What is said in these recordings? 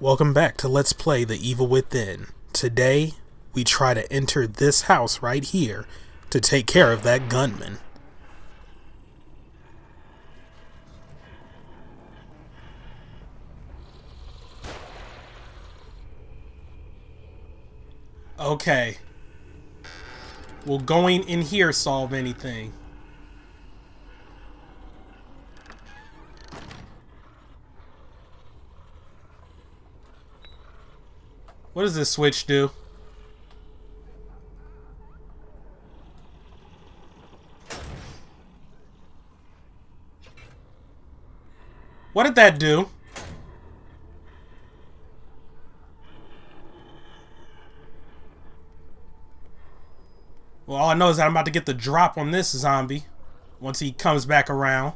Welcome back to Let's Play The Evil Within. Today, we try to enter this house right here to take care of that gunman. Okay. Will going in here solve anything? What does this switch do? What did that do? Well, all I know is that I'm about to get the drop on this zombie once he comes back around.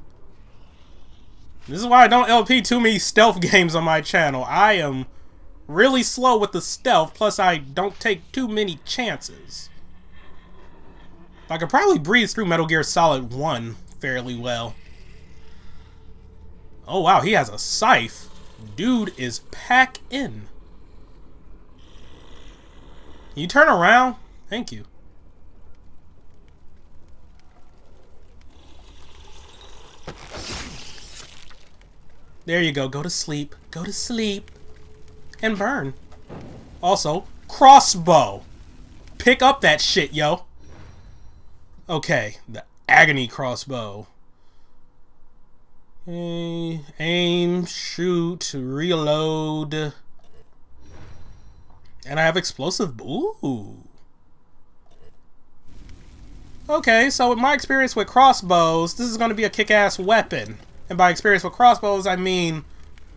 This is why I don't LP too many stealth games on my channel. I am really slow with the stealth, plus I don't take too many chances. I could probably breeze through Metal Gear Solid 1 fairly well. Oh wow, he has a scythe. Dude is pack in. Can you turn around? Thank you. There you go. Go to sleep. Go to sleep. And burn. Also, crossbow. Pick up that shit, yo. Okay, the agony crossbow. Eh, aim, shoot, reload. And I have explosive. Ooh. Okay, so with my experience with crossbows, this is going to be a kick-ass weapon. And by experience with crossbows, I mean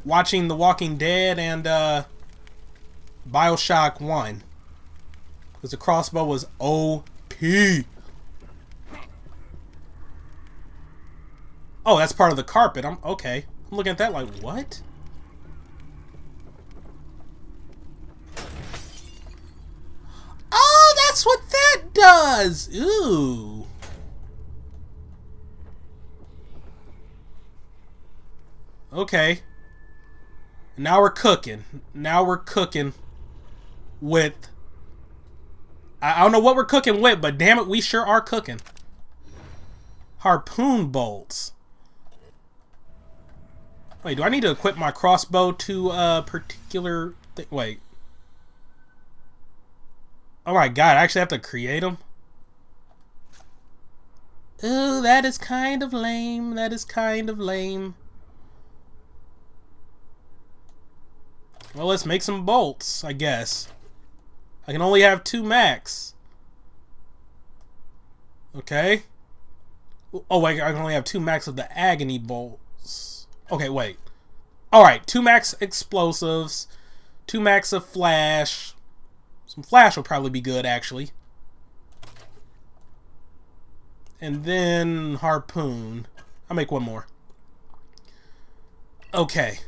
watching The Walking Dead and uh, Bioshock 1. Because the crossbow was OP. Oh, that's part of the carpet. I'm okay. I'm looking at that like, what? Oh, that's what that does! Ooh. Okay. Now we're cooking. Now we're cooking with... I, don't know what we're cooking with, but damn it, we sure are cooking. Harpoon bolts. Wait, do I need to equip my crossbow to a particular thing? Wait. Oh my god, I actually have to create them? Ooh, that is kind of lame. That is kind of lame. Well, let's make some bolts, I guess. I can only have two max. Okay. Oh, wait, I can only have two max of the agony bolts. Okay, wait. Alright, two max explosives, two max of flash. Some flash will probably be good, actually. And then harpoon. I'll make one more. Okay.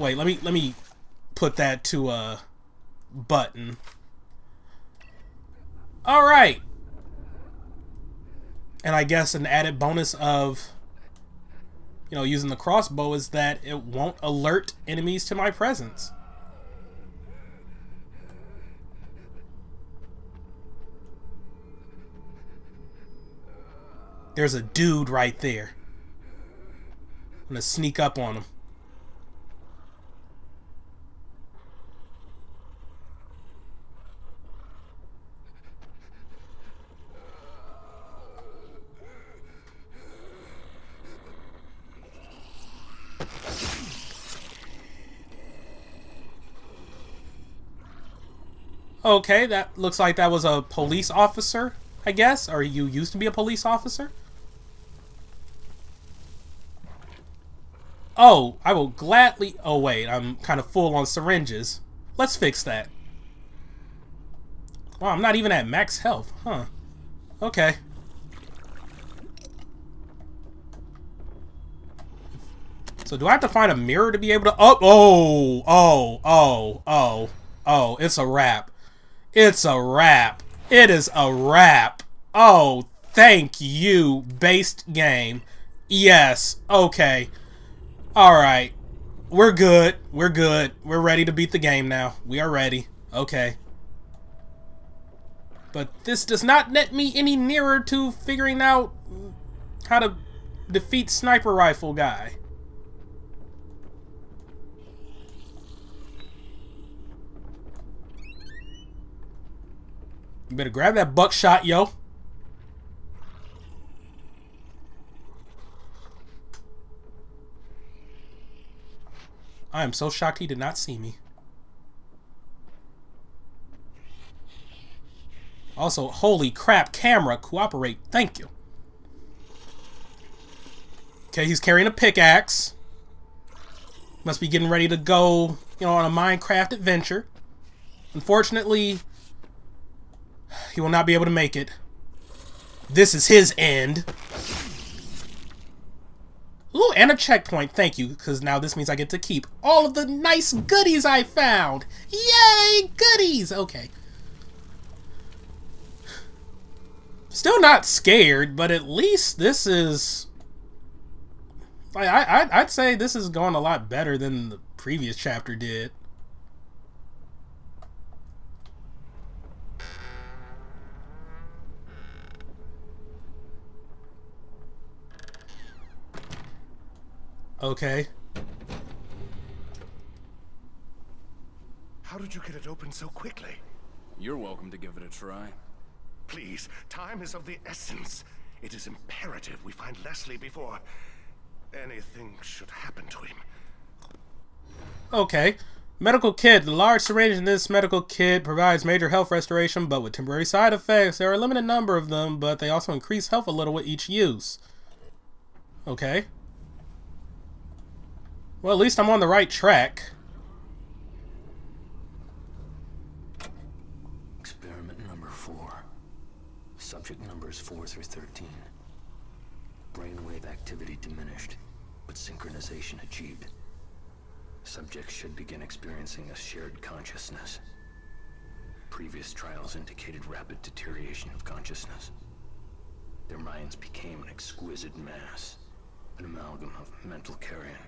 Wait, let me let me put that to a button. All right. And I guess an added bonus of you know, using the crossbow is that it won't alert enemies to my presence. There's a dude right there. I'm gonna sneak up on him. Okay, that looks like that was a police officer, I guess. Or you used to be a police officer? Oh, I will gladly... Oh, wait, I'm kind of full on syringes. Let's fix that. Wow, I'm not even at max health. Huh. Okay. So do I have to find a mirror to be able to... Oh, oh, oh, oh, oh, oh, it's a wrap. It's a wrap. It is a wrap. Oh, thank you, based game. Yes, okay. Alright. we're good. We're good. We're ready to beat the game now. We are ready. Okay. But this does not net me any nearer to figuring out how to defeat Sniper Rifle Guy. You better grab that buckshot, yo. I am so shocked he did not see me. Also, holy crap, camera, cooperate. Thank you. Okay, he's carrying a pickaxe. Must be getting ready to go, you know, on a Minecraft adventure. Unfortunately, he will not be able to make it. This is his end. Ooh, and a checkpoint. Thank you, because now this means I get to keep all of the nice goodies I found. Yay, goodies! Okay. Still not scared, but at least this is... I, I, I'd say this is going a lot better than the previous chapter did. Okay. How did you get it open so quickly? You're welcome to give it a try. Please, time is of the essence. It is imperative we find Leslie before anything should happen to him. Okay. Medical kit. The large syringe in this medical kit provides major health restoration, but with temporary side effects. There are a limited number of them, but they also increase health a little with each use. Okay. Well, at least I'm on the right track. Experiment number four. Subject numbers 4 through 13. Brainwave activity diminished, but synchronization achieved. Subjects should begin experiencing a shared consciousness. Previous trials indicated rapid deterioration of consciousness. Their minds became an exquisite mass, an amalgam of mental carrion.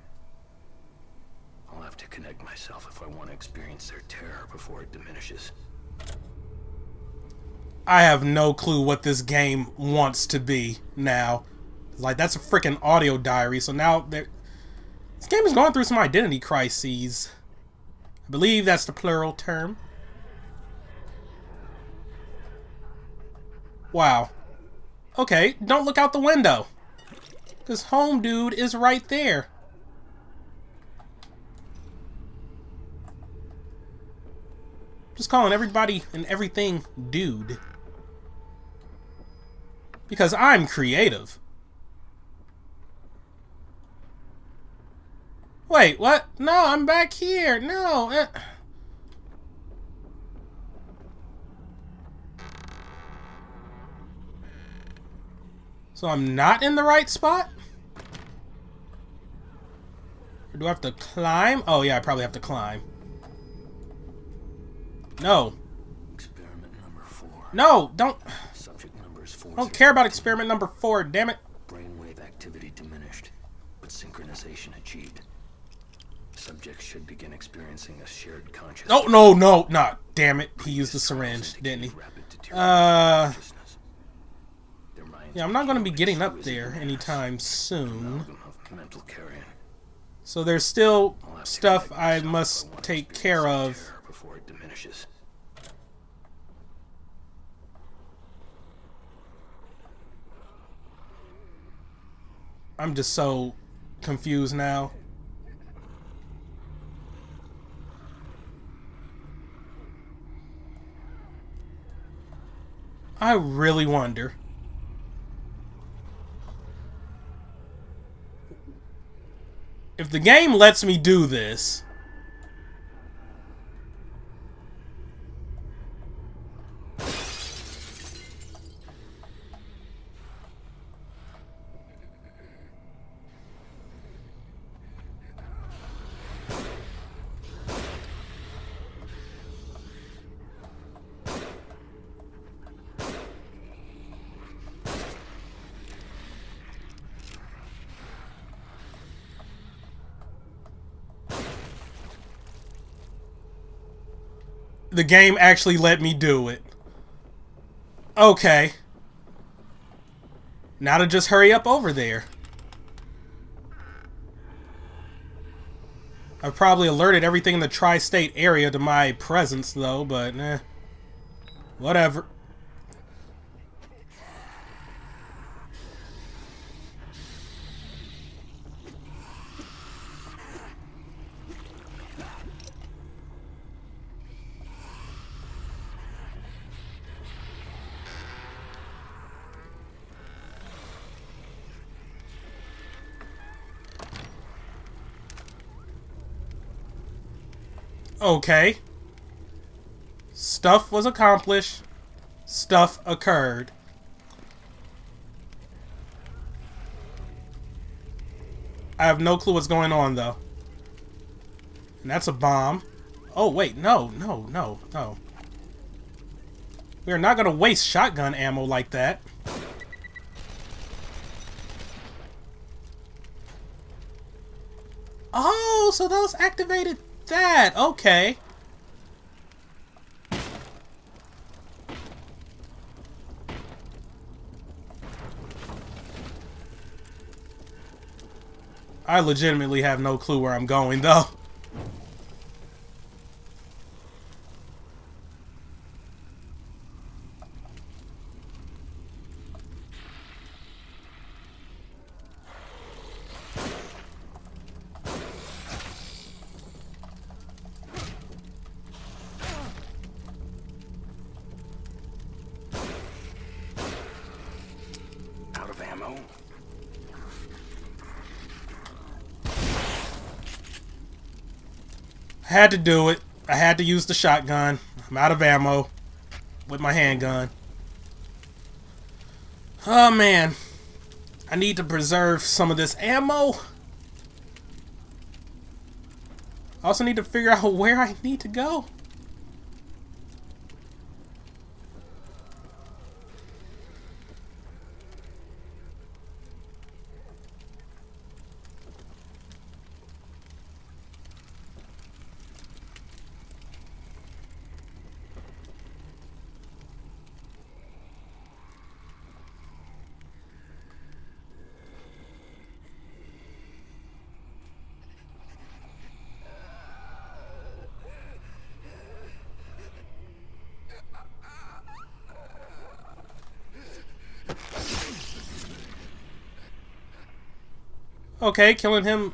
I'll have to connect myself if I want to experience their terror before it diminishes. I have no clue what this game wants to be now. Like, that's a freaking audio diary, so now this game is going through some identity crises. I believe that's the plural term. Wow. Okay, don't look out the window. Because home dude is right there. Just calling everybody and everything dude. Because I'm creative. Wait, what? No, I'm back here. No. Eh. So I'm not in the right spot? Or do I have to climb? Oh, yeah, I probably have to climb. No. Experiment number four. No, don't. Subject numbers four. I don't care about experiment number four. Damn it. Brainwave activity diminished, but synchronization achieved. Subjects should begin experiencing a shared consciousness. Oh no, no, no! Damn it! He used the syringe, didn't he? Uh. Yeah, I'm not going to be getting up there anytime soon. So there's still stuff I must take care of I'm just so confused now. I really wonder. If the game lets me do this, The game actually let me do it. Okay. Now to just hurry up over there. I've probably alerted everything in the tri-state area to my presence, though, but eh. Whatever. Okay. Stuff was accomplished. Stuff occurred. I have no clue what's going on, though. And that's a bomb. Oh, wait. No, no, no, no. We are not going to waste shotgun ammo like that. Oh, so those activated that. Okay. I legitimately have no clue where I'm going, though. Had to do it. I had to use the shotgun. I'm out of ammo with my handgun. Oh man. I need to preserve some of this ammo. I also need to figure out where I need to go. Okay, killing him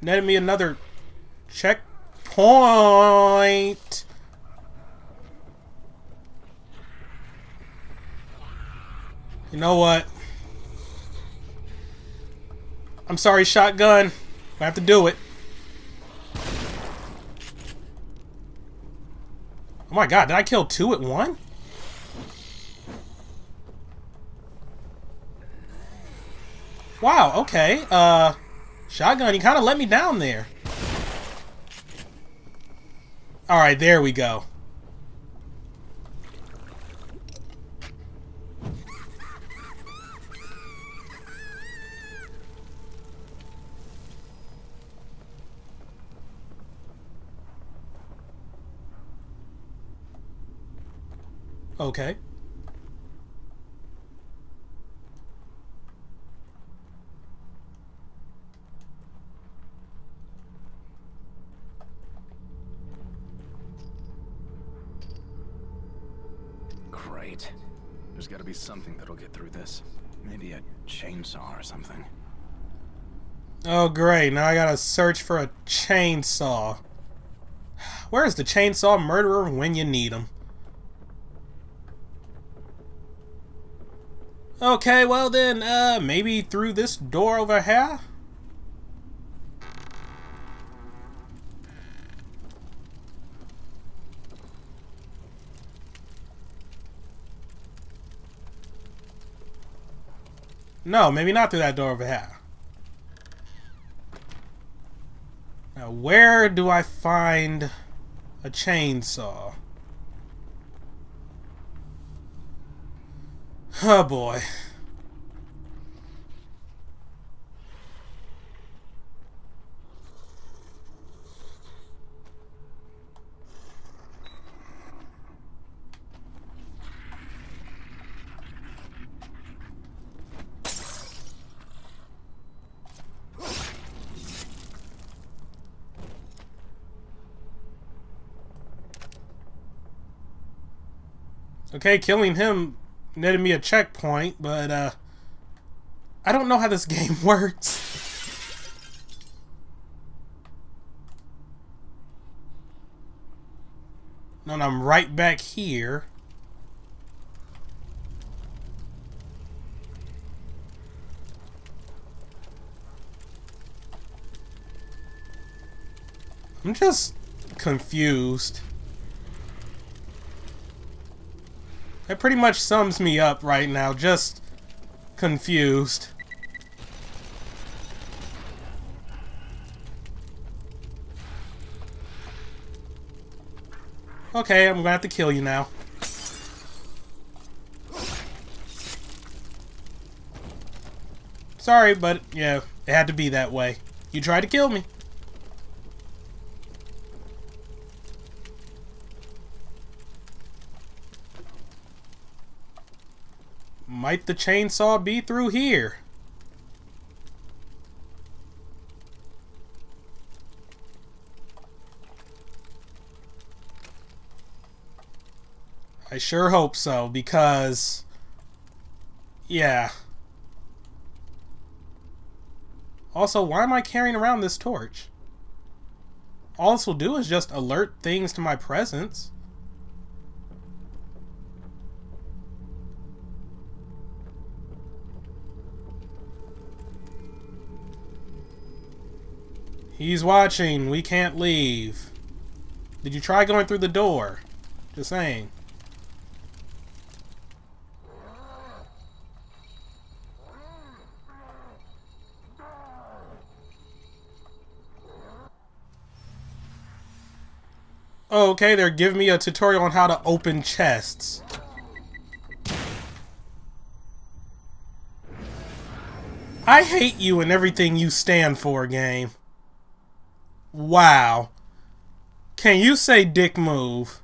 netted me another checkpoint. You know what? I'm sorry, shotgun. I have to do it. Oh my god, did I kill two at one? Wow, okay. Uh, shotgun, you kind of let me down there. Alright, there we go. Okay. Great. There's gotta be something that'll get through this. Maybe a chainsaw or something. Oh, great. Now I gotta search for a chainsaw. Where's the chainsaw murderer when you need him? Okay, well then, uh, maybe through this door over here? No, maybe not through that door over here. Now, where do I find a chainsaw? Oh boy. Okay, killing him netted me a checkpoint, but uh, I don't know how this game works. And I'm right back here. I'm just confused. That pretty much sums me up right now, just confused. Okay, I'm gonna have to kill you now. Sorry, but yeah, it had to be that way. You tried to kill me. Might the chainsaw be through here? I sure hope so, because... Yeah. Also, why am I carrying around this torch? All this will do is just alert things to my presence. He's watching. We can't leave. Did you try going through the door? Just saying. Oh, okay, they're giving me a tutorial on how to open chests. I hate you and everything you stand for, game. Wow. Can you say dick move?